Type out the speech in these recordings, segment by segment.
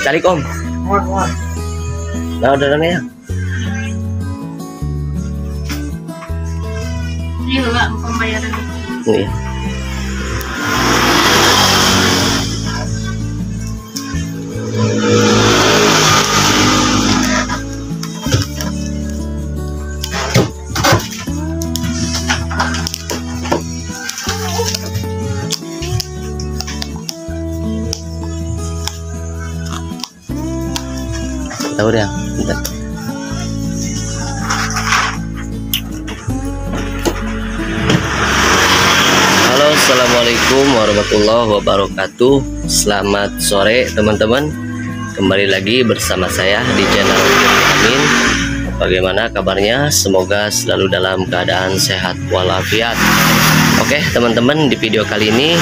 Calik om. Muat, muat. Nah ya. Ini enggak pembayaran. Ini. Tahu deh, bentar. Halo, assalamualaikum warahmatullahi wabarakatuh. Selamat sore, teman-teman. Kembali lagi bersama saya di channel Amin. Bagaimana kabarnya? Semoga selalu dalam keadaan sehat walafiat. Oke, teman-teman, di video kali ini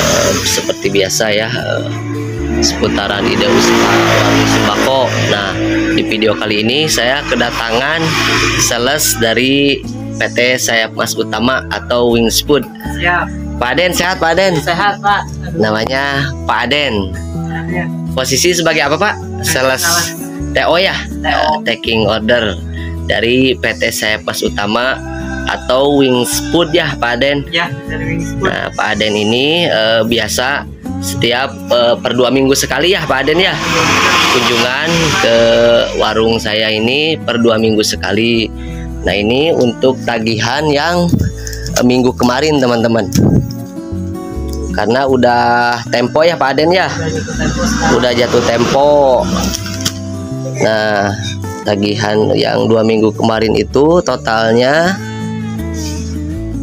eh, seperti biasa ya, eh, seputaran ide usaha warung sembako. Nah, di video kali ini saya kedatangan sales dari PT Sayap Mas Utama atau Wings Food. Siap. Pak Aden sehat Pak Aden. Sehat, Pak. Namanya Pak Aden. Ya. Posisi sebagai apa Pak? Sales TO ya. TO. Eh, taking order dari PT Sayap Mas Utama atau Wings Food ya Pak Aden. Ya, dari Wings Food. Nah, Pak Aden ini eh, biasa setiap eh, per dua minggu sekali ya Pak Aden ya kunjungan ke warung saya ini per dua minggu sekali. Nah ini untuk tagihan yang eh, minggu kemarin teman-teman. Karena udah tempo ya Pak Aden ya, udah jatuh tempo. Nah tagihan yang dua minggu kemarin itu totalnya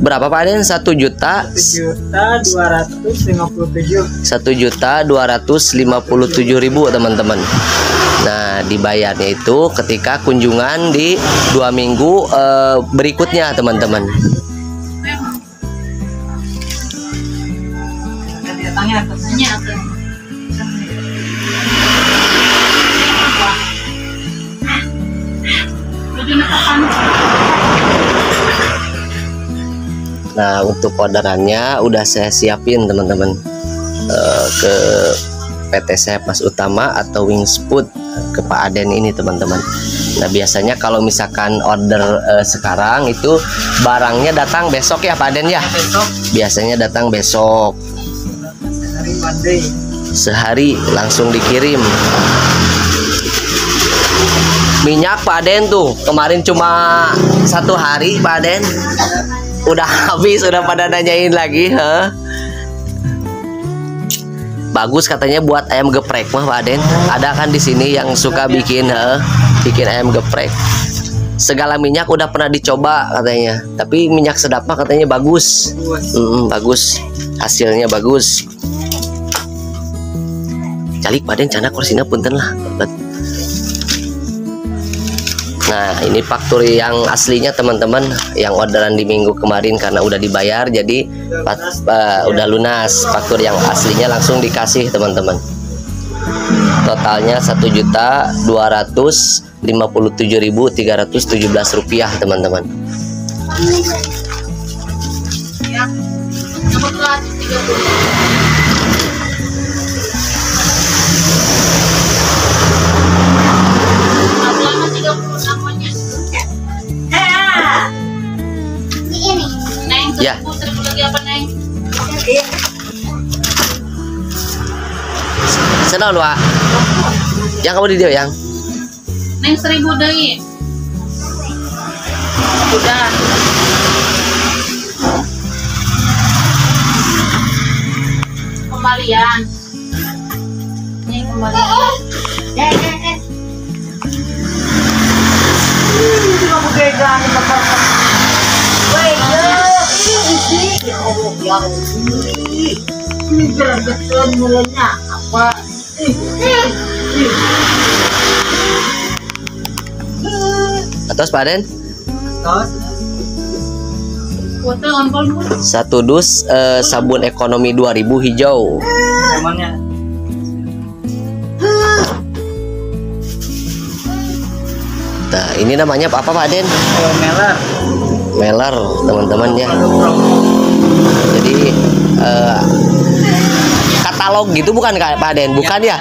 berapa Pak Aden? Satu juta juta dua ratus lima puluh tujuh. satu juta dua ratus lima puluh tujuh ribu teman-teman. Nah dibayarnya itu ketika kunjungan di dua minggu eh, berikutnya teman-teman. Dan datangnya atas. Nah untuk orderannya udah saya siapin teman-teman Eh, ke PT Sayap Mas Utama atau Wings Food ke Pak Aden ini teman-teman. Nah biasanya kalau misalkan order eh, sekarang itu barangnya datang besok ya Pak Aden ya. Besok Biasanya datang besok. Monday. sehari langsung dikirim minyak Pak Aden tuh kemarin cuma satu hari Pak Aden udah habis udah pada nanyain lagi heh. bagus katanya buat ayam geprek mah Pak Aden. Ada kan di sini yang suka bikin heh, bikin ayam geprek. Segala minyak udah pernah dicoba katanya. Tapi minyak sedap mah katanya bagus. Mm, bagus. Hasilnya bagus. Calik paden cana korsina punten lah nah ini faktur yang aslinya teman-teman yang orderan di minggu kemarin karena udah dibayar jadi pat- eh, udah lunas. Faktur yang aslinya langsung dikasih teman-teman. Totalnya satu juta dua ratus lima puluh tujuh ribu tiga ratus tujuh belas rupiah teman-teman. Ya. Ya. seribu, seribu lagi apa, Neng? senang Wak yang kamu di dia yang Neng seribu deh. Udah. Kembalian. Ini kembalian. Cuma pegang bakal. Ini gergetan mulanya apa? Paden Tos. Foto on-call dulu. satu dus eh, sabun ekonomi 2000 hijau Namanya nah ini namanya apa Pak Den oh, Melar. melar teman-teman ya. Jadi kata katalog gitu bukan Kak Pak Den? Bukan ya?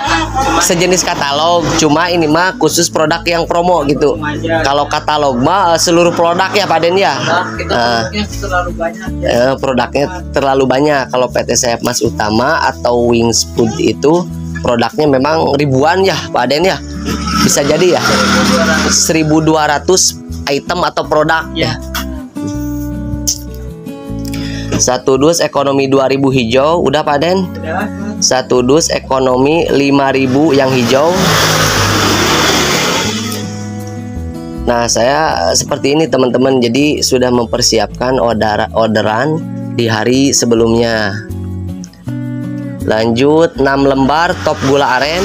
Sejenis katalog, cuma ini mah khusus produk yang promo gitu. Kalau katalog mah eh, seluruh produk ya Pak Den ya. Nah, Nah. produknya terlalu banyak. Kalau PT CF Mas Utama atau Wings Food itu produknya memang ribuan ya Pak Den ya. Bisa jadi ya 1200 item atau produk ya Satu dus ekonomi 2000 hijau udah Pak Den. Satu dus ekonomi 5000 yang hijau. Nah, saya seperti ini teman-teman. Jadi sudah mempersiapkan order orderan di hari sebelumnya. Lanjut 6 lembar top gula aren.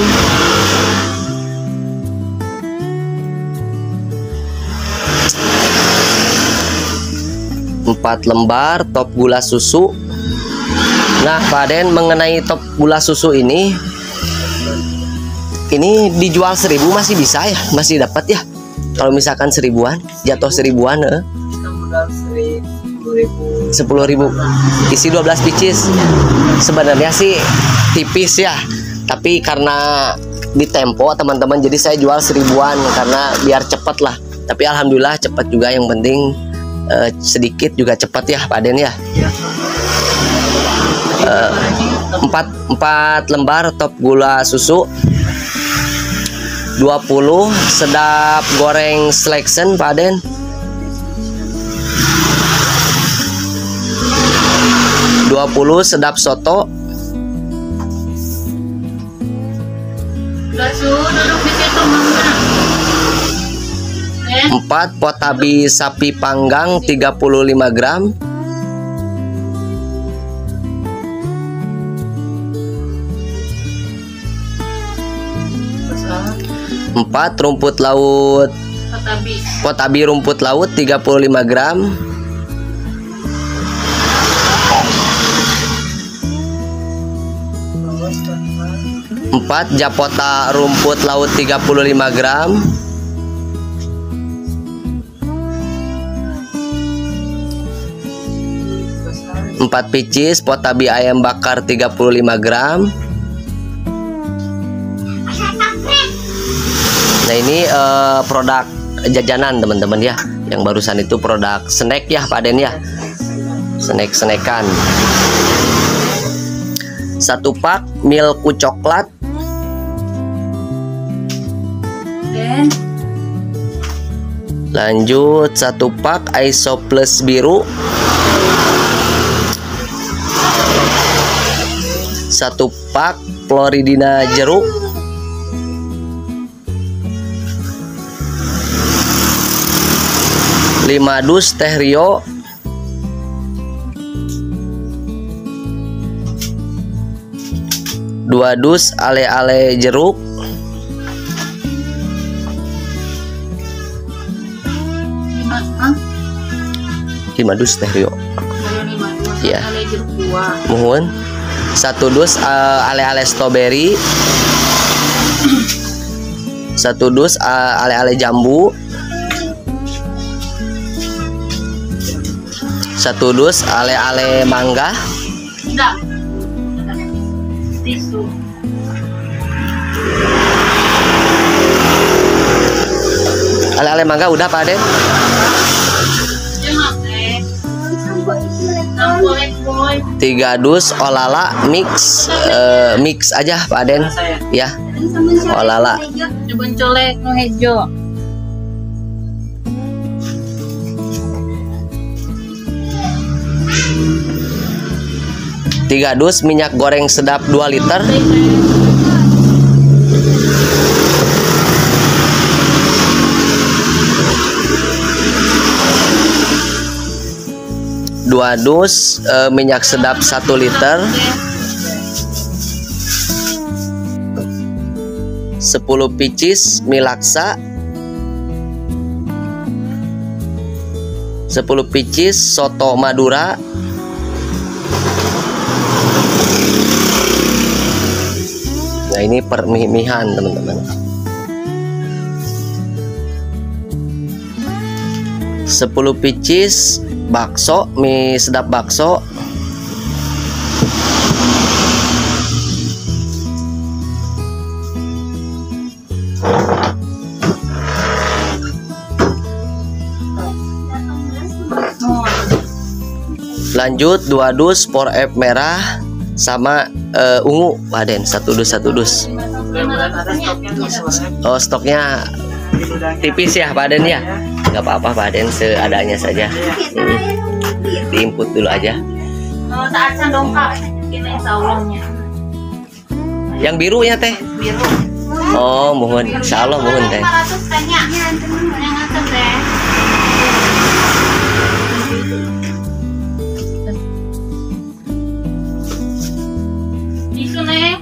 Empat lembar top gula susu. Nah, Pak Den mengenai top gula susu ini ini dijual seribu masih bisa ya, masih dapat ya. Kalau misalkan seribuan, jatuh seribuan eh. ribu isi 12 pieces sebenarnya sih tipis ya tapi karena di tempo teman-teman jadi saya jual seribuan karena biar cepet lah tapi alhamdulillah cepat juga yang penting eh, sedikit juga cepat ya Pak Den ya. Eh, empat empat lembar top gula susu. 20 sedap goreng selection Pak Den 20 sedap soto 4 potabi sapi panggang 35 gram. Besar 4 rumput laut. Tetapi potabi rumput laut 35 gram terus besar 4 japota rumput laut 35 gram besar 4 picis potabi ayam bakar 35 gram. Nah ini eh, produk jajanan teman-teman ya. Yang barusan itu produk snack ya Pak Den ya. Snack-snackan. Satu pak milku coklat. Lanjut satu pak iso plus biru Satu pak Floridina jeruk. Lima dus teh rio. Dua dus ale-ale jeruk. Lima dus teh rio. Dua. Mohon satu dus eh, ale-ale strawberry. Satu dus eh, ale-ale jambu. Satu dus ale-ale mangga. Ale-ale mangga udah Pak Den tiga dus olala mix eh, mix aja Pak Den. Ya olala. Colek tiga dus minyak goreng sedap 2 liter dua dus eh, minyak sedap 1 liter. 10 picis mie laksa 10 picis soto madura. Nah ini permih-mihan teman-teman. Sepuluh picis bakso mie sedap bakso. Lanjut dua dus por F merah sama uh, ungu. Paden satu dus satu dus. Oh stoknya tipis ya paden ya? Nggak apa-apa Pak Aden seadanya saja Hmm. diinput dulu aja Oh, dongkak ini saulongnya yang birunya teh biru. oh mohon insya Allah mohon teh 500 tanya. Yang atas teh. Isu nih.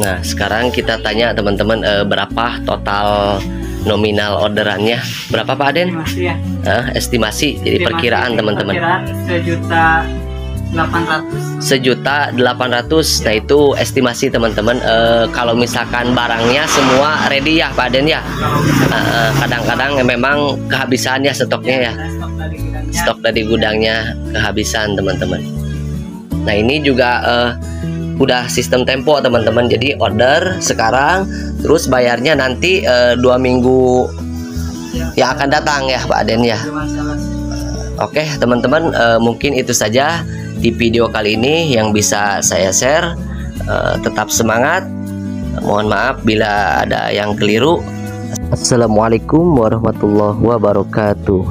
Nah, sekarang kita tanya teman-teman eh, berapa total nominal orderannya? Berapa Pak Aden? Masih ya. Eh, estimasi, jadi perkiraan teman-teman. Sejuta delapan ratus. Sejuta delapan ratus. Nah itu estimasi teman-teman. Eh, kalau misalkan barangnya semua ready ya Pak Aden ya. Eh, eh, Kadang-kadang memang kehabisan ya stoknya ya. ada stok dari gudangnya. Stok dari gudangnya kehabisan teman-teman. Nah ini juga eh, udah sistem tempo teman-teman. Jadi order sekarang, terus bayarnya nanti eh, dua minggu yang akan datang ya Pak Aden ya. Oke teman-teman eh, mungkin itu saja di video kali ini yang bisa saya share. Eh, tetap semangat. Mohon maaf bila ada yang keliru. Assalamualaikum warahmatullahi wabarakatuh.